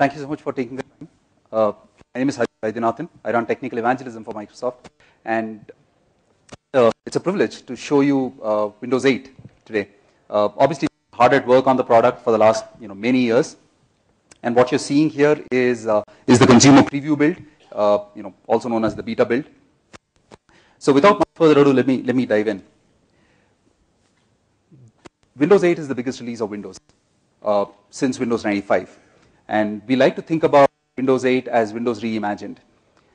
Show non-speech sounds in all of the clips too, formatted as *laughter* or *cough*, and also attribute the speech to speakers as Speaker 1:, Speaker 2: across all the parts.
Speaker 1: thank you so much for taking the time. Uh, my name is Vaidyanathan. I run technical evangelism for Microsoft. And uh, it's a privilege to show you uh, Windows 8 today. Uh, obviously, hard at work on the product for the last you know, many years. And what you're seeing here is, uh, is the consumer preview build, uh, you know, also known as the beta build. So without further ado, let me, let me dive in. Windows 8 is the biggest release of Windows since Windows 95. And we like to think about Windows 8 as Windows reimagined.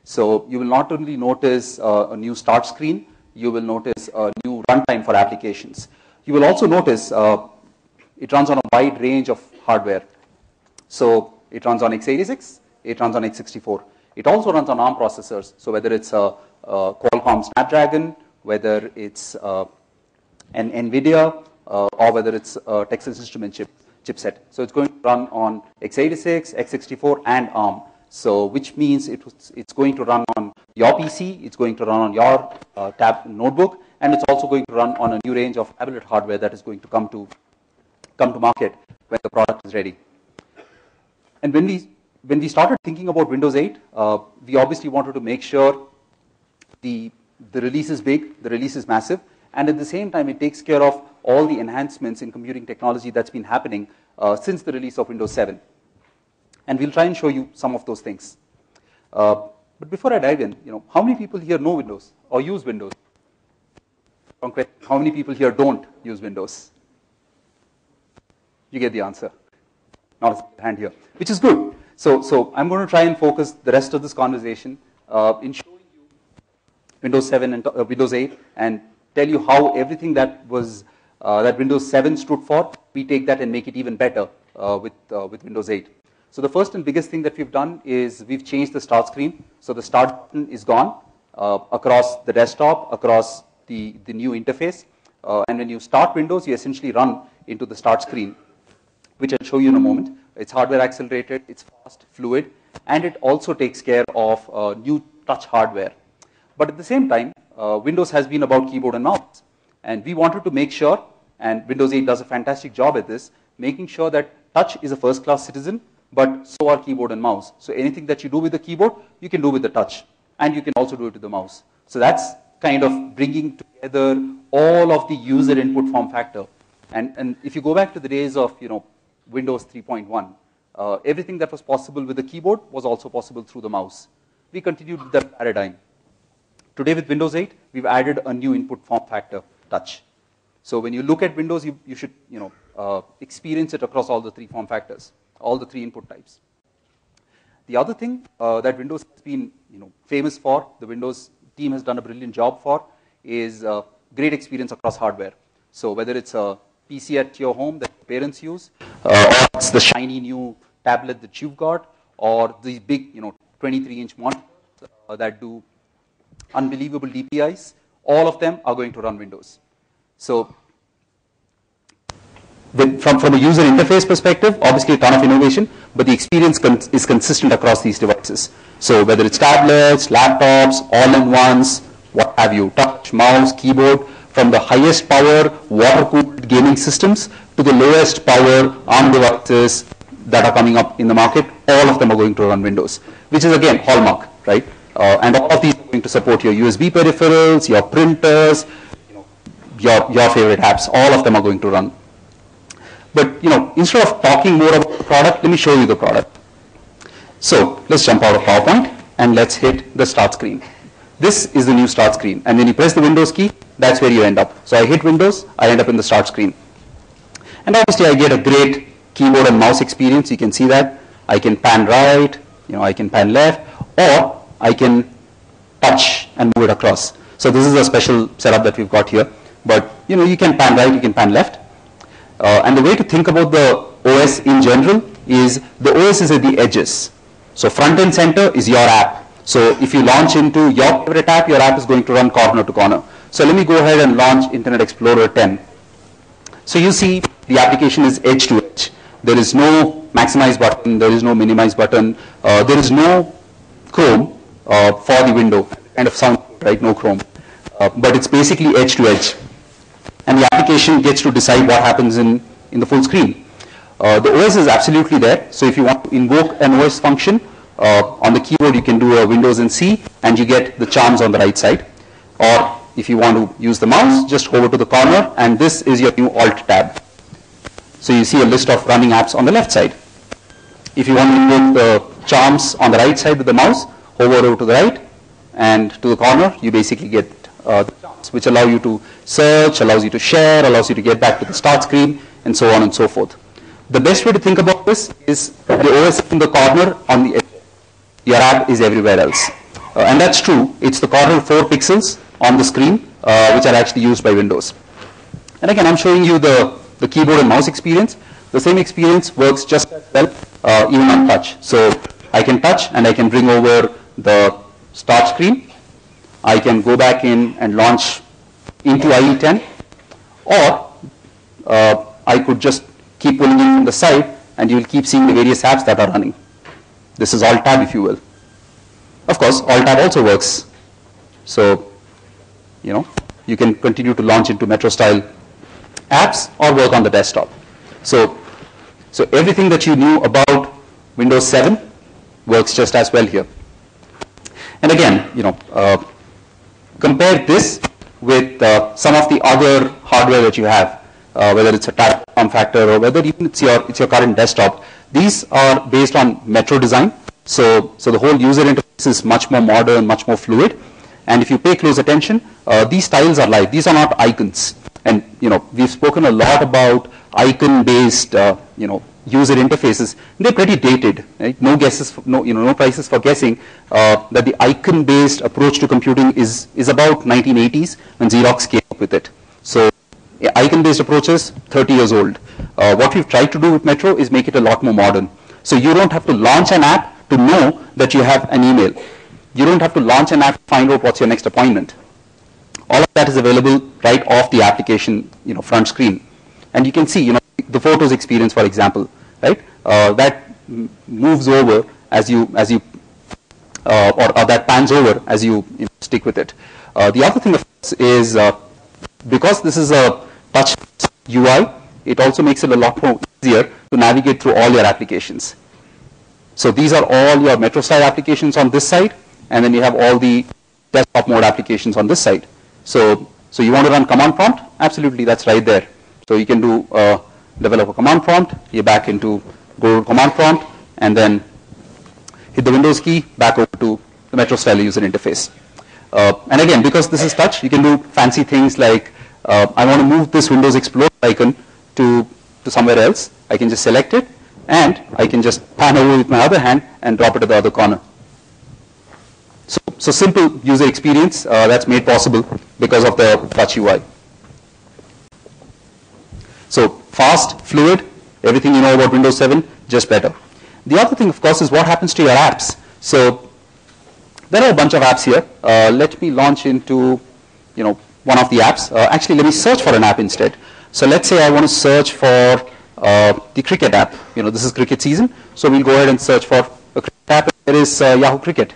Speaker 1: So you will not only notice uh, a new start screen, you will notice a new runtime for applications. You will also notice uh, it runs on a wide range of hardware. So it runs on x86, it runs on x64. It also runs on ARM processors. So whether it's a, a Qualcomm Snapdragon, whether it's uh, an NVIDIA, uh, or whether it's a Texas Instruments chip, chipset. So it's going to run on x86, x64, and ARM. So which means it was, it's going to run on your PC, it's going to run on your uh, tab notebook, and it's also going to run on a new range of tablet hardware that is going to come to come to market when the product is ready. And when we when we started thinking about Windows 8, uh, we obviously wanted to make sure the the release is big, the release is massive, and at the same time it takes care of all the enhancements in computing technology that's been happening uh, since the release of Windows 7. And we'll try and show you some of those things. Uh, but before I dive in, you know, how many people here know Windows or use Windows? How many people here don't use Windows? You get the answer. Not a hand here, which is good. So, so I'm going to try and focus the rest of this conversation uh, in showing you Windows 7 and uh, Windows 8 and tell you how everything that was that Windows 7 stood for, we take that and make it even better uh, with, uh, with Windows 8. So the first and biggest thing that we've done is we've changed the start screen. So the start button is gone uh, across the desktop, across the, the new interface. Uh, and when you start Windows, you essentially run into the start screen, which I'll show you in a moment. It's hardware accelerated, it's fast, fluid, and it also takes care of uh, new touch hardware. But at the same time, Windows has been about keyboard and mouse. And we wanted to make sure, and Windows 8 does a fantastic job at this, making sure that touch is a first class citizen, but so are keyboard and mouse. So anything that you do with the keyboard, you can do with the touch. And you can also do it with the mouse. So that's kind of bringing together all of the user input form factor. And, and if you go back to the days of you know, Windows 3.1, uh, everything that was possible with the keyboard was also possible through the mouse. We continued with that paradigm. Today with Windows 8, we've added a new input form factor touch. So when you look at Windows, you, you should you know, uh, experience it across all the three form factors, all the three input types. The other thing uh, that Windows has been you know, famous for, the Windows team has done a brilliant job for, is uh, great experience across hardware. So whether it's a PC at your home that your parents use, uh, or it's the shiny new tablet that you've got, or these big you know, 23-inch monitors uh, that do unbelievable DPIs, all of them are going to run Windows. So the, from, from a user interface perspective, obviously a ton of innovation, but the experience con is consistent across these devices. So whether it's tablets, laptops, all-in-ones, what have you, touch, mouse, keyboard, from the highest power water-cooled gaming systems to the lowest power ARM devices that are coming up in the market, all of them are going to run Windows, which is again hallmark, right? Uh, and all of these are going to support your USB peripherals, your printers, your, your favorite apps. All of them are going to run. But you know, instead of talking more about the product, let me show you the product. So let's jump out of PowerPoint and let's hit the start screen. This is the new start screen. And when you press the Windows key, that's where you end up. So I hit Windows, I end up in the start screen. And obviously I get a great keyboard and mouse experience. You can see that. I can pan right, you know, I can pan left, or I can touch and move it across. So this is a special setup that we've got here. But you know, you can pan right, you can pan left. Uh, and the way to think about the OS in general is the OS is at the edges. So front and center is your app. So if you launch into your favorite app, your app is going to run corner to corner. So let me go ahead and launch Internet Explorer 10. So you see the application is edge to edge. There is no maximize button, there is no minimize button, uh, there is no Chrome uh, for the window, kind of sound, right, no Chrome. Uh, but it's basically edge to edge. And the application gets to decide what happens in, in the full screen. Uh, the OS is absolutely there. So if you want to invoke an OS function uh, on the keyboard, you can do a Windows and C, and you get the charms on the right side. Or if you want to use the mouse, just hover to the corner, and this is your new Alt tab. So you see a list of running apps on the left side. If you want to invoke the charms on the right side with the mouse, hover over to the right, and to the corner, you basically get which allow you to search, allows you to share, allows you to get back to the start screen, and so on and so forth. The best way to think about this is the OS in the corner on the edge. Your app is everywhere else. Uh, and that's true. It's the corner 4 pixels on the screen uh, which are actually used by Windows. And again, I'm showing you the, the keyboard and mouse experience. The same experience works just as well uh, even on touch. So I can touch and I can bring over the start screen. I can go back in and launch into IE10 or uh, I could just keep pulling it from the side and you will keep seeing the various apps that are running. This is Alt Tab if you will. Of course, Alt Tab also works. So, you know, you can continue to launch into Metro style apps or work on the desktop. So, so everything that you knew about Windows 7 works just as well here. And again, you know, uh, compare this with uh, some of the other hardware that you have uh, whether it's a tab form factor or whether even it's your, it's your current desktop. These are based on Metro design. So, so the whole user interface is much more modern, much more fluid. And if you pay close attention, uh, these styles are live. These are not icons. And you know, we've spoken a lot about icon-based, uh, you know, user interfaces. They're pretty dated. Right? No guesses, for, no, you know, no prices for guessing uh, that the icon-based approach to computing is is about 1980s when Xerox came up with it. So icon-based approaches, 30 years old. Uh, what we've tried to do with Metro is make it a lot more modern. So you don't have to launch an app to know that you have an email. You don't have to launch an app to find out what's your next appointment. All of that is available right off the application, you know, front screen. And you can see, you know, the photos experience, for example, right? Uh, that moves over as you, as you, uh, or, or, that pans over as you, you know, stick with it. Uh, the other thing, of course, is because this is a touch UI, it also makes it a lot more easier to navigate through all your applications. So these are all your Metro style applications on this side, and then you have all the desktop mode applications on this side. So, so you want to run command prompt? Absolutely, that's right there. So you can do uh, develop a command prompt, you're back into go command prompt, and then hit the Windows key, back over to the Metro style user interface. Uh, and again, because this is touch, you can do fancy things like uh, I want to move this Windows Explorer icon to, to somewhere else. I can just select it and I can just pan over with my other hand and drop it to the other corner. So, so simple user experience uh, that's made possible because of the touch UI. So fast, fluid, everything you know about Windows 7, just better. The other thing, of course, is what happens to your apps. So there are a bunch of apps here. Uh, let me launch into, you know, one of the apps. Uh, actually, let me search for an app instead. So let's say I want to search for uh, the cricket app. You know, this is cricket season, so we'll go ahead and search for a cricket app. There is uh, Yahoo Cricket.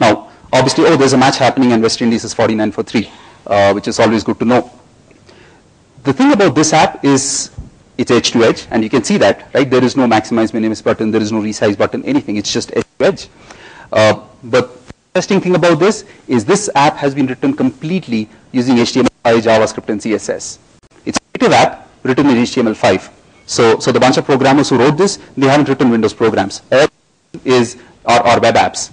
Speaker 1: Now, obviously, oh, there's a match happening and West Indies is 49 for 3, uh, which is always good to know. The thing about this app is it's edge to edge, and you can see that, right? There is no maximize minimize button, there is no resize button, anything. It's just edge to edge. Uh, but the interesting thing about this is this app has been written completely using HTML5, JavaScript, and CSS. It's a native app written in HTML5. So, so the bunch of programmers who wrote this, they haven't written Windows programs. All is are, are web apps.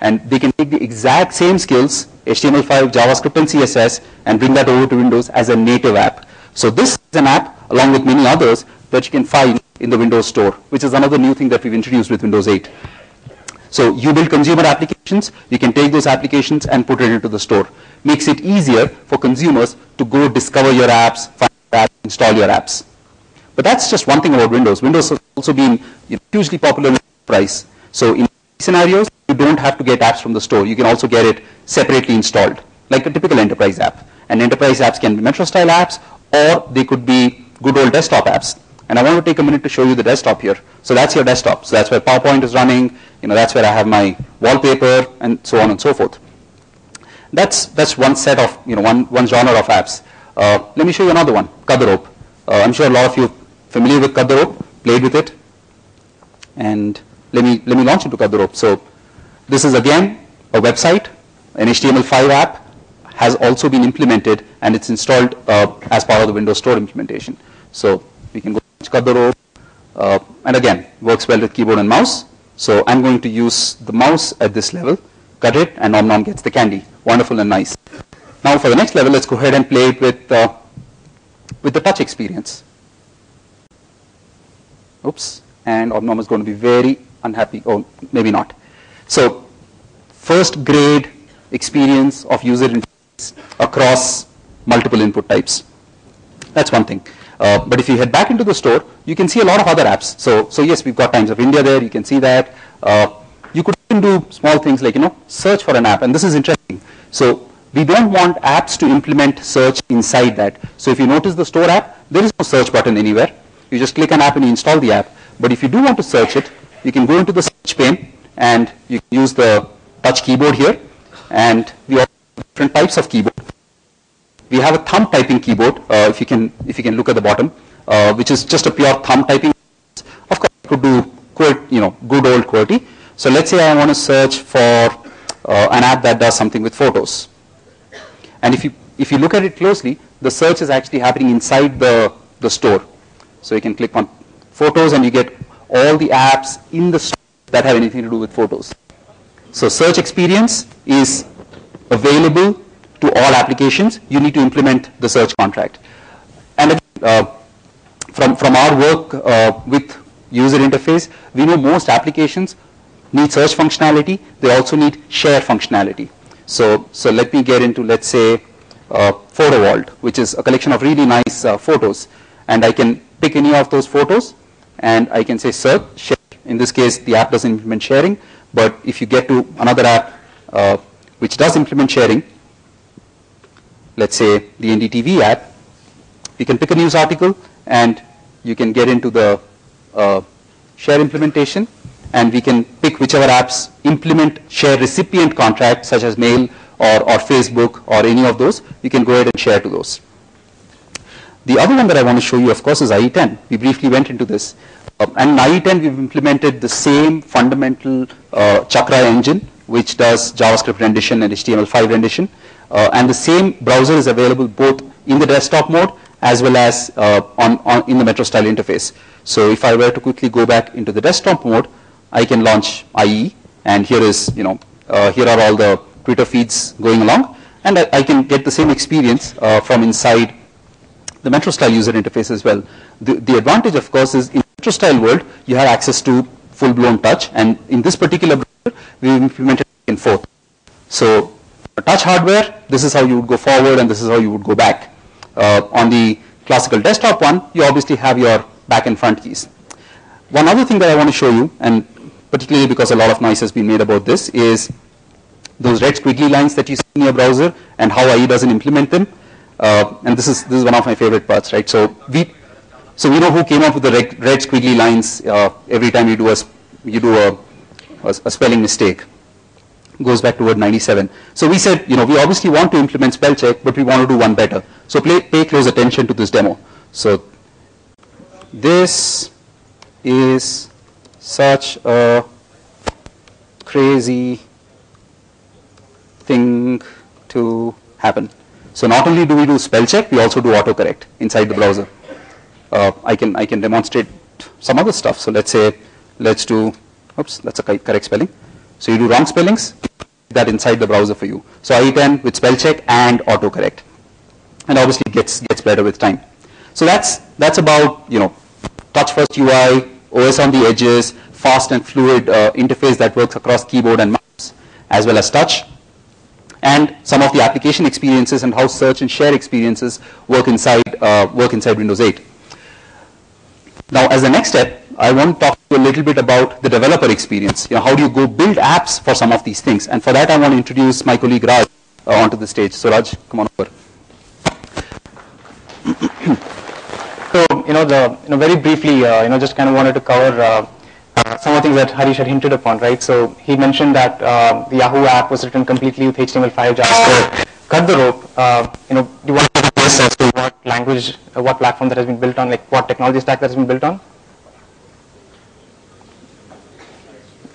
Speaker 1: And they can take the exact same skills, HTML5, JavaScript, and CSS, and bring that over to Windows as a native app. So this is an app, along with many others, that you can find in the Windows Store, which is another new thing that we've introduced with Windows 8. So you build consumer applications, you can take those applications and put it into the store. Makes it easier for consumers to go discover your apps, find your apps, install your apps. But that's just one thing about Windows. Windows has also been you know, hugely popular in price. So in scenarios, you don't have to get apps from the store. You can also get it separately installed, like a typical enterprise app. And enterprise apps can be Metro style apps, or they could be good old desktop apps. And I want to take a minute to show you the desktop here. So that's your desktop. So that's where PowerPoint is running. You know, that's where I have my wallpaper and so on and so forth. That's, that's one set of, you know, one, one genre of apps. Uh, let me show you another one, Cut the Rope. Uh, I'm sure a lot of you familiar with Cut the Rope, played with it, and let me, let me launch into the So this is again a website, an HTML5 app has also been implemented and it's installed uh, as part of the Windows Store implementation. So we can go cut the rope, uh, and again, works well with keyboard and mouse. So I'm going to use the mouse at this level, cut it, and Nom Nom gets the candy. Wonderful and nice. Now for the next level, let's go ahead and play it with, uh, with the touch experience. Oops, and Nom Nom is going to be very unhappy. Oh, maybe not. So first grade experience of user across multiple input types. That's one thing. Uh, but if you head back into the store, you can see a lot of other apps. So, so yes, we've got Times of India there. You can see that. Uh, you could even do small things like, you know, search for an app. And this is interesting. So we don't want apps to implement search inside that. So if you notice the store app, there is no search button anywhere. You just click an app and you install the app. But if you do want to search it, you can go into the search pane and you can use the touch keyboard here. And we different types of keyboard. We have a thumb typing keyboard, uh, if you can if you can look at the bottom, uh, which is just a pure thumb typing. Of course, could do you know, good old QWERTY. So let's say I want to search for uh, an app that does something with photos. And if you if you look at it closely, the search is actually happening inside the the store. So you can click on photos and you get all the apps in the store that have anything to do with photos. So search experience is available to all applications. You need to implement the search contract. And uh, from, from our work uh, with user interface, we know most applications need search functionality. They also need share functionality. So, so let me get into, let's say, uh, Photo Vault, which is a collection of really nice uh, photos. And I can pick any of those photos, and I can say search, share. In this case, the app doesn't implement sharing. But if you get to another app uh, which does implement sharing, let's say the NDTV app, you can pick a news article and you can get into the uh, share implementation and we can pick whichever apps implement share recipient contracts such as mail or, or Facebook or any of those, you can go ahead and share to those. The other one that I want to show you, of course, is IE10. We briefly went into this. Uh, and in IE10, we've implemented the same fundamental uh, Chakra engine, which does JavaScript rendition and HTML5 rendition. Uh, and the same browser is available both in the desktop mode as well as uh, on, on, in the Metro style interface. So if I were to quickly go back into the desktop mode, I can launch IE, and here is, you know, uh, here are all the Twitter feeds going along, and I, I can get the same experience uh, from inside the Metro style user interface as well. The, the advantage, of course, is in Metro style world, you have access to full-blown touch, and in this particular we implemented in forth. So touch hardware, this is how you would go forward and this is how you would go back. Uh, on the classical desktop one, you obviously have your back and front keys. One other thing that I want to show you, and particularly because a lot of noise has been made about this, is those red squiggly lines that you see in your browser and how IE doesn't implement them. Uh, and this is this is one of my favorite parts, right? So we so we know who came up with the red, red squiggly lines uh, every time you do a you do a, a, spelling mistake goes back to word 97. So we said, you know, we obviously want to implement spell check, but we want to do one better. So play, pay close attention to this demo. So this is such a crazy thing to happen. So not only do we do spell check, we also do autocorrect inside the browser. Uh, I can I can demonstrate some other stuff. So let's say let's do oops that's a correct spelling. So you do wrong spellings, that inside the browser for you. So IE10 with spell check and autocorrect. And obviously it gets, gets better with time. So that's, that's about, you know, touch first UI, OS on the edges, fast and fluid uh, interface that works across keyboard and mouse, as well as touch. And some of the application experiences and how search and share experiences work inside, uh, work inside Windows 8. Now, as the next step, I want to talk to you a little bit about the developer experience. You know, how do you go build apps for some of these things? And for that, I want to introduce my colleague Raj uh, onto the stage. So Raj, come on over. *clears throat*
Speaker 2: so, you know, the, you know, very briefly, uh, you know, just kind of wanted to cover uh, uh, some of the things that Harish had hinted upon, right? So he mentioned that uh, the Yahoo app was written completely with HTML5 JavaScript. Cut the rope. Uh, you know, do you want to this to what language, what platform that has been built on, like what technology stack that has been built on?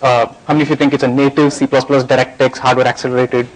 Speaker 2: Uh, how many of you think it's a native C++ DirectX hardware accelerated,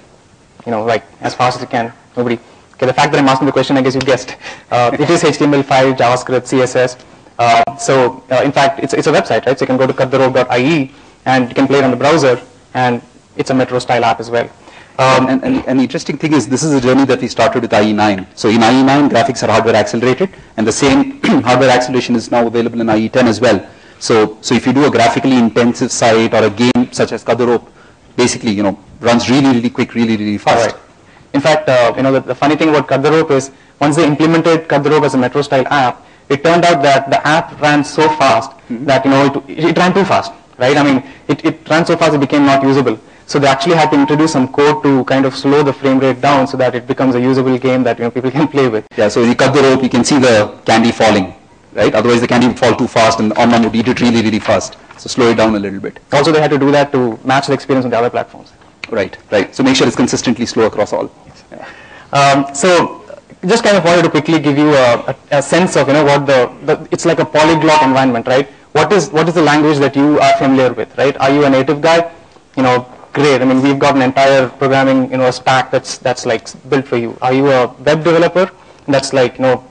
Speaker 2: you know, like as fast as you can? Nobody. Okay, the fact that I'm asking the question, I guess you guessed. Uh, it is *laughs* HTML5, JavaScript, CSS. Uh, so uh, in fact, it's, it's a website, right? So you can go to cuttherope.ie and you can play it on the browser, and it's a Metro style app as well.
Speaker 1: Um, and, and, and, the interesting thing is, this is a journey that we started with IE9. So in IE9, graphics are hardware accelerated, and the same *clears throat* hardware acceleration is now available in IE10 as well. So, so if you do a graphically intensive site or a game such as Cut the Rope, basically, you know, runs really, really quick, really, really fast.
Speaker 2: Right. In fact, uh, you know, the, the, funny thing about Cut the Rope is, once they implemented Cut the Rope as a Metro style app, it turned out that the app ran so fast mm -hmm. that, you know, it, it ran too fast, right? I mean, it, it ran so fast it became not usable. So they actually had to introduce some code to kind of slow the frame rate down so that it becomes a usable game that you know people *laughs* can play with.
Speaker 1: Yeah, so you cut the rope, you can see the candy falling, right? Otherwise the candy would fall too fast and Om Nom would eat it really, really fast. So slow it down a little bit.
Speaker 2: Also they had to do that to match the experience on the other platforms.
Speaker 1: Right, right. So make sure it's consistently slow across all. Yes.
Speaker 2: Yeah. Um, so just kind of wanted to quickly give you a, a, a sense of you know what the, the, it's like a polyglot environment, right? What is what is the language that you are familiar with, right? Are you a native guy? You know, great. I mean, we've got an entire programming, you know, stack that's that's like built for you. Are you a web developer? That's like, you know,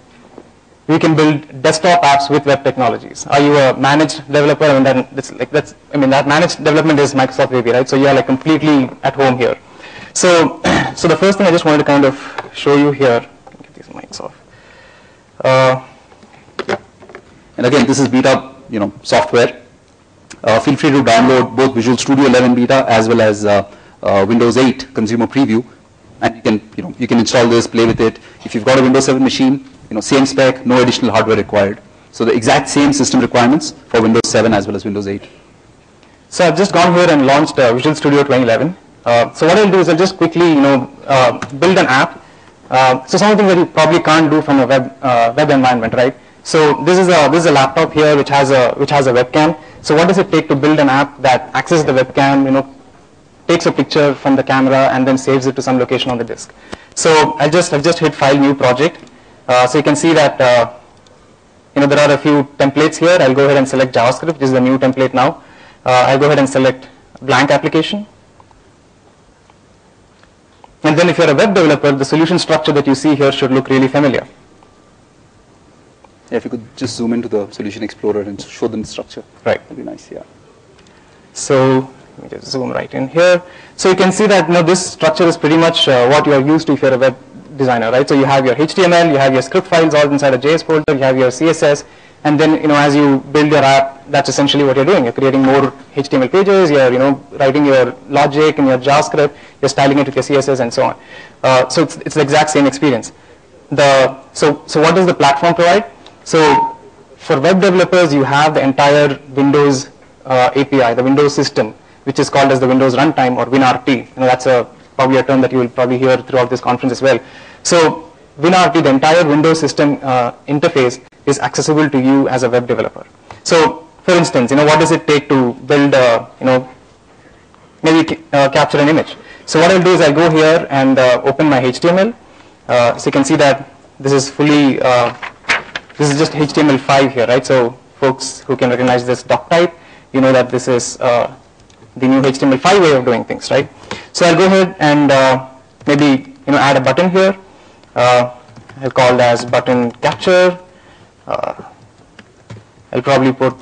Speaker 2: we can build desktop apps with web technologies. Are you a managed developer? I mean, then like that's. I mean, that managed development is Microsoft VB, right? So you are like completely at home here. So, *clears throat* so the first thing I just wanted to kind of show you here. Get these mics off. Uh,
Speaker 1: and again, this is beta, you know, software. Uh, feel free to download both Visual Studio 11 Beta as well as uh, uh, Windows 8 Consumer Preview, and you can you know you can install this, play with it. If you've got a Windows 7 machine, you know same spec, no additional hardware required. So the exact same system requirements for Windows 7 as well as Windows 8.
Speaker 2: So I've just gone here and launched uh, Visual Studio 2011. Uh, so what I'll do is I'll just quickly you know uh, build an app. so something that you probably can't do from a web web environment, right? So this is a this is a laptop here which has a which has a webcam. So what does it take to build an app that accesses the webcam, you know, takes a picture from the camera and then saves it to some location on the disk. So I just I've just hit File New Project. Uh, so you can see that uh, you know there are a few templates here. I'll go ahead and select JavaScript. This is the new template now. Uh, I'll go ahead and select blank application. And then if you're a web developer, the solution structure that you see here should look really familiar.
Speaker 1: Yeah, if you could just zoom into the Solution Explorer and show them the structure.
Speaker 2: Right.
Speaker 1: That'd be nice, yeah.
Speaker 2: So let me just zoom right in here. So you can see that you know, this structure is pretty much uh, what you are used to if you're a web designer, right? So you have your HTML, you have your script files all inside a JS folder, you have your CSS, and then you know as you build your app, that's essentially what you're doing. You're creating more HTML pages, you're you know writing your logic and your JavaScript, you're styling it with your CSS and so on. Uh, so it's, it's the exact same experience. The so so what does the platform provide? So for web developers, you have the entire Windows uh, API, the Windows system, which is called as the Windows Runtime or WinRT. You know, that's a probably a term that you will probably hear throughout this conference as well. So WinRT, the entire Windows system uh, interface is accessible to you as a web developer. So for instance, you know, what does it take to build a, you know, maybe uh, capture an image? So what I'll do is I'll go here and uh, open my HTML. Uh, so you can see that this is fully uh, this is just HTML5 here, right? So folks who can recognize this doc type, you know that this is uh, the new HTML5 way of doing things, right? So I'll go ahead and uh, maybe you know add a button here. Uh, I'll call as button capture. Uh, I'll probably put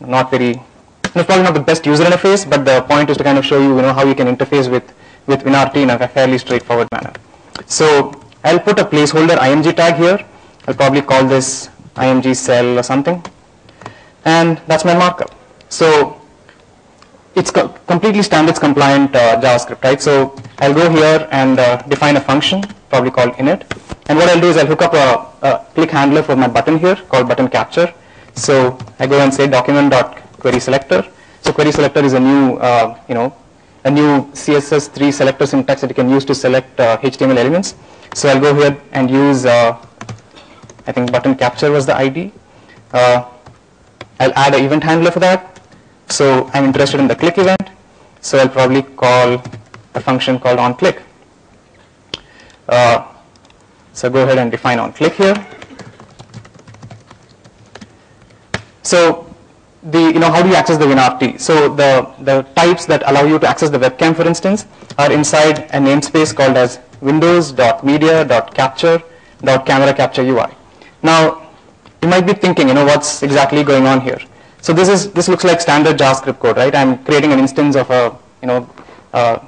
Speaker 2: not very, it's probably not the best user interface, but the point is to kind of show you, you know, how you can interface with with WinRT in a fairly straightforward manner. So I'll put a placeholder img tag here I'll probably call this img cell or something. And that's my markup. So it's co completely standards compliant uh, JavaScript, right? So I'll go here and uh, define a function, probably called init. And what I'll do is I'll hook up a, a click handler for my button here called button capture. So I go and say document.query selector. So query selector is a new, uh, you know, a new CSS3 selector syntax that you can use to select HTML uh, elements. So I'll go here and use uh, I think button capture was the ID. Uh, I'll add an event handler for that. So I'm interested in the click event. So I'll probably call a function called onClick. Uh, So go ahead and define on click here. So the, you know, how do you access the WinRT? So the, the types that allow you to access the webcam, for instance, are inside a namespace called as windows.media.capture.camera capture UI. Now, you might be thinking, you know, what's exactly going on here? So this is, this looks like standard JavaScript code, right? I'm creating an instance of a, you know, uh,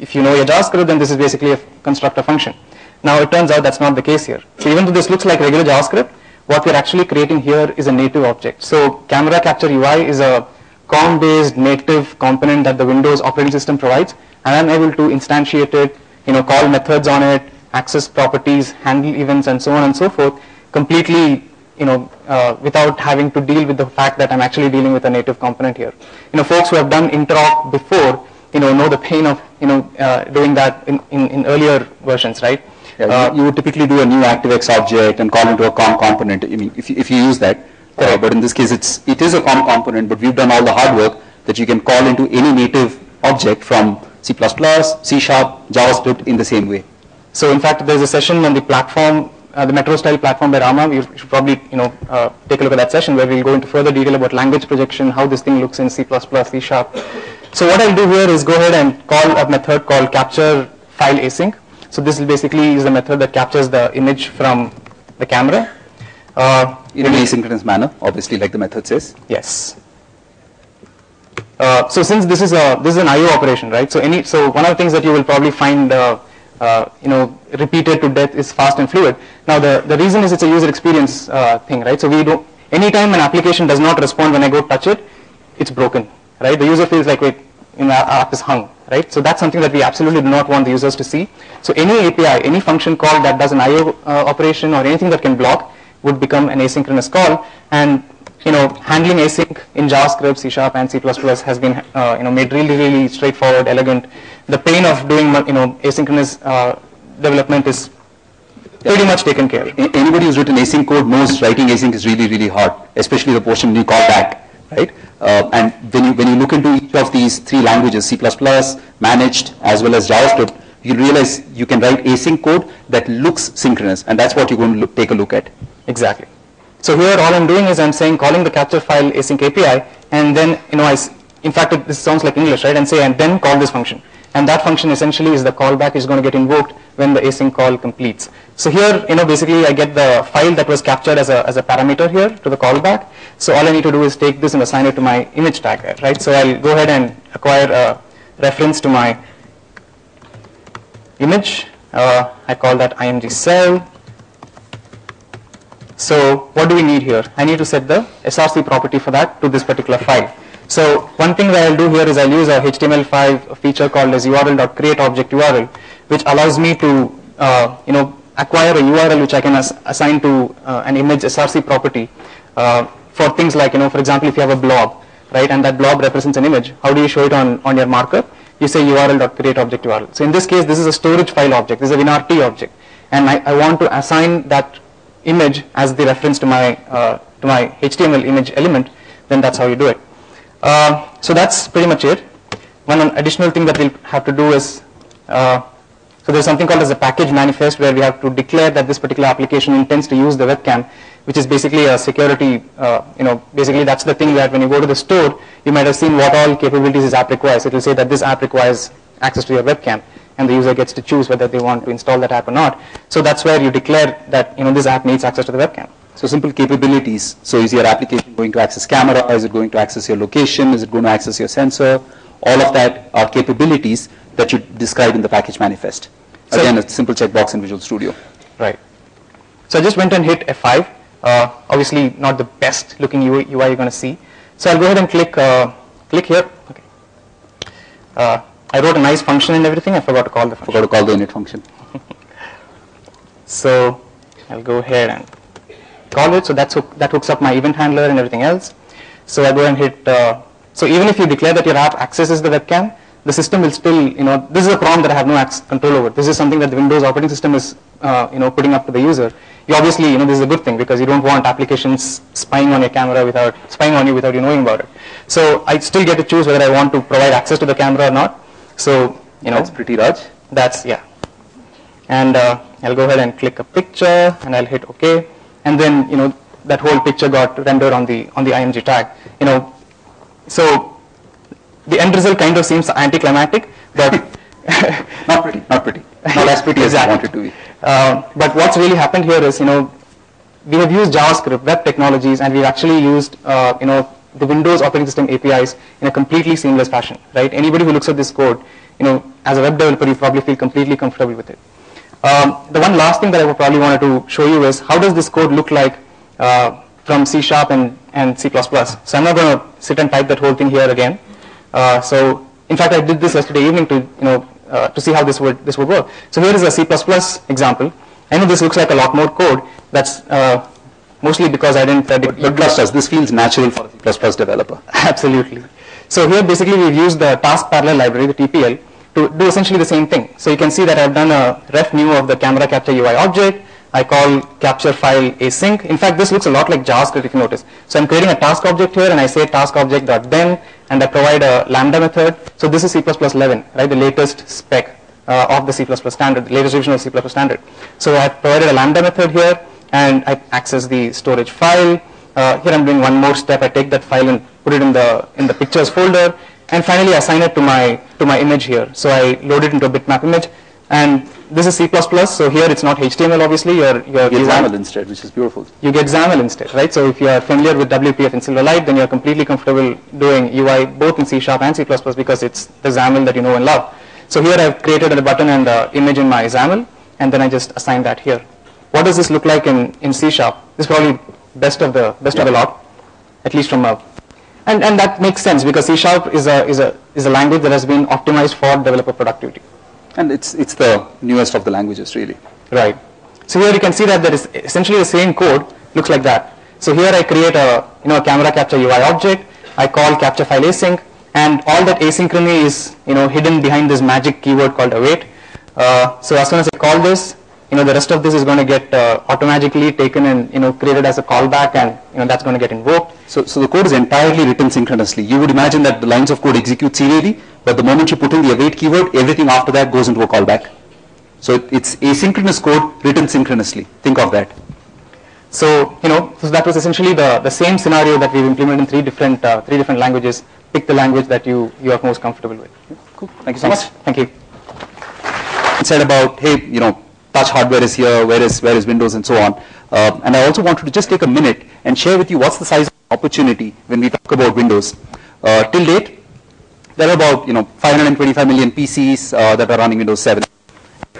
Speaker 2: if you know your JavaScript, then this is basically a constructor function. Now it turns out that's not the case here. So even though this looks like regular JavaScript, what we're actually creating here is a native object. So camera capture UI is a COM-based native component that the Windows operating system provides, and I'm able to instantiate it, you know, call methods on it, access properties, handle events, and so on and so forth, completely, you know, uh, without having to deal with the fact that I'm actually dealing with a native component here. You know, folks who have done interop before, you know, know the pain of, you know, uh, doing that in, in, in earlier versions, right?
Speaker 1: Yeah,
Speaker 2: Uh,
Speaker 1: you, would typically do a new ActiveX object and call into a COM component. I mean, if you, if you use that, uh, but in this case, it's it is a COM component, but we've done all the hard work that you can call into any native object from C++, C Sharp, JavaScript in the same way.
Speaker 2: So in fact, there's a session on the platform, uh, the Metro style platform by Rama. You should probably, you know, uh, take a look at that session where we'll go into further detail about language projection, how this thing looks in C++, C Sharp. So what I'll do here is go ahead and call a method called capture file async. So this is basically is the method that captures the image from the camera. Uh,
Speaker 1: In an asynchronous manner, obviously, like the method says.
Speaker 2: Yes. Uh, so since this is a this is an I/O operation, right? So any so one of the things that you will probably find uh, you know repeated to death is fast and fluid. Now the the reason is it's a user experience uh, thing, right? So we don't anytime an application does not respond when I go touch it, it's broken, right? The user feels like wait, you know, our app is hung, right? So that's something that we absolutely do not want the users to see. So any API, any function call that does an I/O uh, operation or anything that can block would become an asynchronous call, and you know, handling async in JavaScript, C Sharp, and C++ has been, uh, you know, made really, really straightforward, elegant. The pain of doing, you know, asynchronous uh, development is pretty much taken care. of.
Speaker 1: Anybody who's written async code knows writing async is really, really hard, especially the portion you call back, right? Uh, and when you, when you look into each of these three languages, C++, managed, as well as JavaScript, you realize you can write async code that looks synchronous, and that's what you're going to look, take a look at.
Speaker 2: Exactly. So here, all I'm doing is I'm saying calling the capture file async API, and then, you know, I, in fact, it, this sounds like English, right? And say, and then call this function. And that function essentially is the callback is going to get invoked when the async call completes. So here, you know, basically I get the file that was captured as a, as a parameter here to the callback. So all I need to do is take this and assign it to my image tag, right? So I'll go ahead and acquire a reference to my image. Uh, I call that img cell. So what do we need here? I need to set the src property for that to this particular file. So one thing that I'll do here is I'll use a HTML5 feature called as url.createObject URL, which allows me to, uh, you know, acquire a URL which I can as- assign to uh, an image src property uh, for things like, you know, for example, if you have a blob, right, and that blob represents an image, how do you show it on, on your markup? You say url.createObjectURL. So in this case, this is a storage file object. This is a WinRT object, and I, I want to assign that image as the reference to my uh, to my HTML image element, then that's how you do it. Uh, so that's pretty much it. One additional thing that we'll have to do is uh, so there's something called as a package manifest where we have to declare that this particular application intends to use the webcam, which is basically a security. Uh, you know, basically that's the thing that when you go to the store, you might have seen what all capabilities this app requires. It will say that this app requires access to your webcam and the user gets to choose whether they want to install that app or not. So that's where you declare that you know this app needs access to the webcam.
Speaker 1: So simple capabilities. So is your application going to access camera? Is it going to access your location? Is it going to access your sensor? All of that are capabilities that you describe in the package manifest.
Speaker 2: So-
Speaker 1: Again, a simple checkbox in Visual Studio.
Speaker 2: Right. So I just went and hit F5. Uh, obviously not the best looking UI, you're going to see. So I'll go ahead and click uh, click here. Okay. Uh, I wrote a nice function and everything. I forgot to call the function.
Speaker 1: Forgot to call the init function. *laughs*
Speaker 2: So I'll go ahead and call it. So that's hook, that hooks up my event handler and everything else. So I go and hit. Uh, so even if you declare that your app accesses the webcam, the system will still, you know, this is a prompt that I have no control over. This is something that the Windows operating system is, uh, you know, putting up to the user. You obviously, you know, this is a good thing because you don't want applications spying on your camera without spying on you without you knowing about it. So I still get to choose whether I want to provide access to the camera or not. So you know,
Speaker 1: That's pretty Raj.
Speaker 2: that's yeah. and uh, I'll go ahead and click a picture, and I'll hit OK, and then you know that whole picture got rendered on the on the IMG tag. You know, so the end result kind of seems anticlimactic, but *laughs* *laughs*
Speaker 1: not pretty, not pretty, not as pretty as I
Speaker 2: Exactly.
Speaker 1: want it to be.
Speaker 2: Uh, but what's really happened here is, you know, we have used JavaScript, web technologies, and we've actually used, uh, you know, the Windows operating system APIs in a completely seamless fashion, right? Anybody who looks at this code, you know, as a web developer, you probably feel completely comfortable with it. Um, the one last thing that I would probably wanted to show you is how does this code look like uh, from C Sharp and, and C++. So I'm not going to sit and type that whole thing here again. Uh, so in fact, I did this yesterday evening to, you know, uh, to see how this would, this would work. So here is a C++ example. I know this looks like a lot more code. That's uh, mostly because I didn't. Uh,
Speaker 1: But, but this feels natural for a C++ developer. *laughs*
Speaker 2: Absolutely. So here basically we've used the task parallel library, the TPL, to do essentially the same thing. So you can see that I've done a ref new of the camera capture UI object. I call capture file async. In fact, this looks a lot like JavaScript if you notice. So I'm creating a task object here and I say task object.then and I provide a lambda method. So this is C++11, right? The latest spec uh, of the C++ standard, the latest revision of C++ standard. So I have provided a lambda method here and I access the storage file. Uh, here I'm doing one more step. I take that file and put it in the in the pictures folder, and finally assign it to my to my image here. So I load it into a bitmap image, and this is C++. So here it's not HTML. Obviously, you're you're
Speaker 1: Get
Speaker 2: you
Speaker 1: XAML instead, which is beautiful.
Speaker 2: you get XAML instead, right? So if you are familiar with WPF and Silverlight, then you're completely comfortable doing UI both in C Sharp and C++ because it's the XAML that you know and love. So here I've created a button and uh, image in my XAML, and then I just assign that here. What does this look like in, in C Sharp? This is probably best of the best of the lot, at least from a, and and that makes sense because C Sharp is a is a is a language that has been optimized for developer productivity.
Speaker 1: And it's, it's the newest of the languages, really.
Speaker 2: Right. So here you can see that there is essentially the same code looks like that. So here I create a you know a camera capture UI object. I call capture file async, and all that asynchrony is you know hidden behind this magic keyword called await. Uh, so as soon as I call this, you know the rest of this is going to get uh, automatically taken and you know created as a callback, and you know that's going to get invoked.
Speaker 1: So, so the code is entirely written synchronously. You would imagine that the lines of code execute serially, but the moment you put in the await keyword, everything after that goes into a callback. So it, it's asynchronous code written synchronously. Think of that.
Speaker 2: So you know so that was essentially the the same scenario that we've implemented in three different uh, three different languages. Pick the language that you you are most comfortable with.
Speaker 1: Cool. Thank you so
Speaker 2: Thanks.
Speaker 1: much.
Speaker 2: Thank you.
Speaker 1: said about, hey, you know, touch hardware is here, where is, where is Windows and so on. Uh, and I also wanted to just take a minute and share with you what's the size of opportunity when we talk about Windows. Uh, till date, there are about, you know, 525 million PCs uh, that are running Windows 7.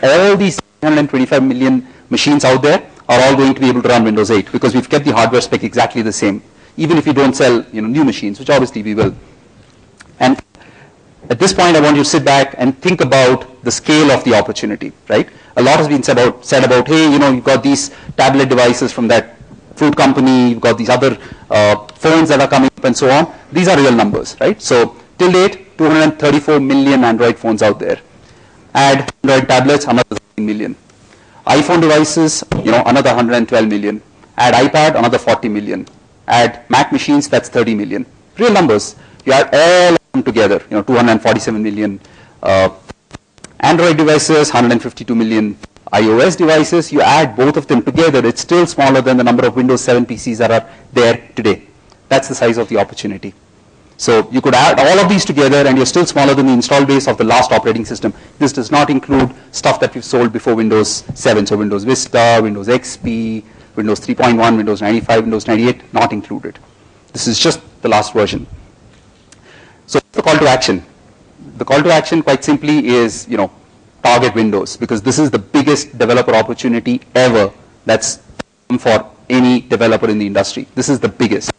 Speaker 1: All these 525 million machines out there are all going to be able to run Windows 8 because we've kept the hardware spec exactly the same. Even if we don't sell, you know, new machines, which obviously we will. And at this point, I want you to sit back and think about the scale of the opportunity, right? A lot has been said about, said about hey, you know, you've got these tablet devices from that food company, you've got these other uh, phones that are coming up and so on. These are real numbers, right? So till date, 234 million Android phones out there. Add Android tablets, another 16 million. iPhone devices, you know, another 112 million. Add iPad, another 40 million. Add Mac machines, that's 30 million. Real numbers. You add all of them together, you know, 247 million. Uh, Android devices, 152 million. iOS devices, you add both of them together, it's still smaller than the number of Windows 7 PCs that are there today. That's the size of the opportunity. So you could add all of these together and you're still smaller than the install base of the last operating system. This does not include stuff that we've sold before Windows 7, so Windows Vista, Windows XP, Windows 3.1, Windows 95, Windows 98, not included. This is just the last version. So the call to action? The call to action quite simply is, you know, target Windows because this is the biggest developer opportunity ever that's for any developer in the industry. This is the biggest.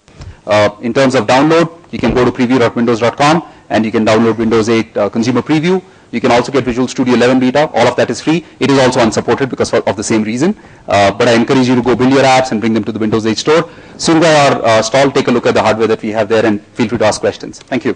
Speaker 1: Uh, in terms of download, you can go to preview.windows.com and you can download Windows 8 uh, Consumer Preview. You can also get Visual Studio 11 Beta. All of that is free. It is also unsupported because of the same reason. Uh, but I encourage you to go build your apps and bring them to the Windows 8 store. Soon our uh, stall, take a look at the hardware that we have there and feel free to ask questions. Thank you.